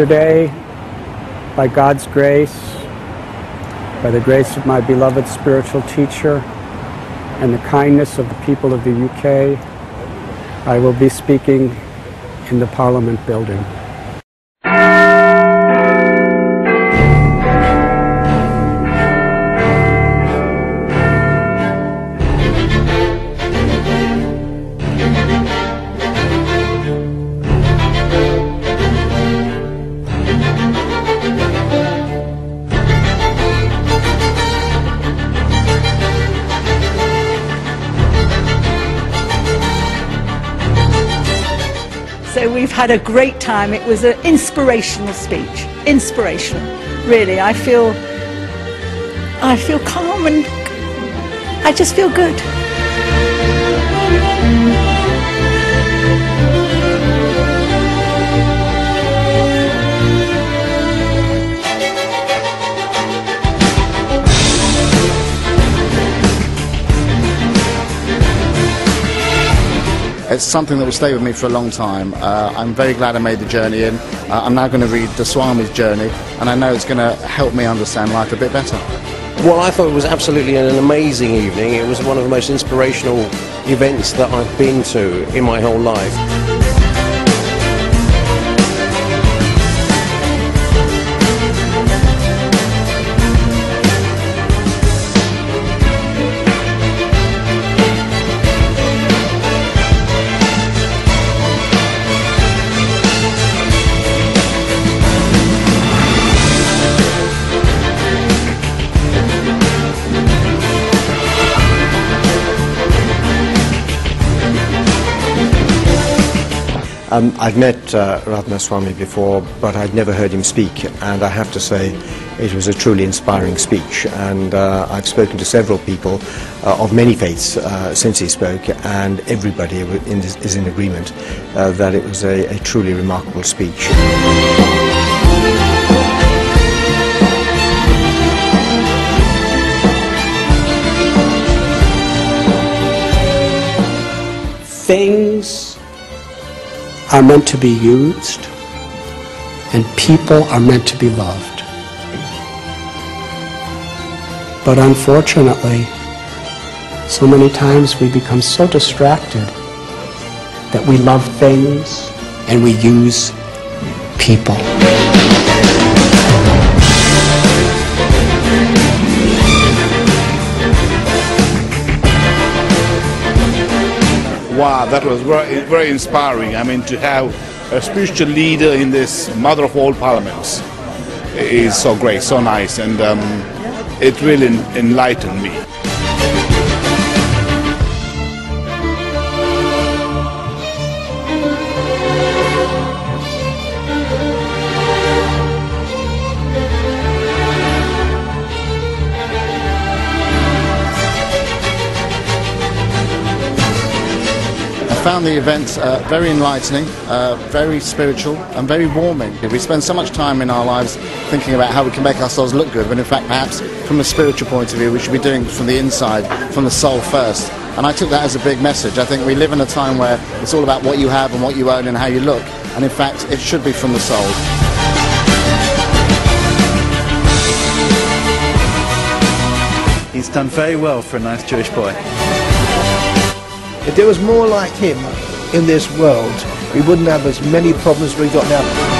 Today, by God's grace, by the grace of my beloved spiritual teacher, and the kindness of the people of the UK, I will be speaking in the Parliament building. So we've had a great time. It was an inspirational speech. Inspirational. Really, I feel I feel calm and I just feel good. It's something that will stay with me for a long time. Uh, I'm very glad I made the journey in. Uh, I'm now going to read the Swami's journey, and I know it's going to help me understand life a bit better. Well, I thought it was absolutely an amazing evening. It was one of the most inspirational events that I've been to in my whole life. Um, I've met uh, Radhanath Swami before, but I'd never heard him speak, and I have to say it was a truly inspiring speech. And uh, I've spoken to several people uh, of many faiths uh, since he spoke, and everybody in this, is in agreement uh, that it was a, a truly remarkable speech. Things are meant to be used, and people are meant to be loved. But unfortunately, so many times we become so distracted that we love things and we use people. Wow, that was very, very inspiring. I mean, to have a spiritual leader in this mother of all parliaments is so great, so nice, and um, it really enlightened me. Found the event uh, very enlightening, uh, very spiritual, and very warming. We spend so much time in our lives thinking about how we can make ourselves look good, when in fact, perhaps from a spiritual point of view, we should be doing from the inside, from the soul first. And I took that as a big message. I think we live in a time where it's all about what you have and what you own and how you look, and in fact, it should be from the soul. He's done very well for a nice Jewish boy. If there was more like him in this world, we wouldn't have as many problems we've got now.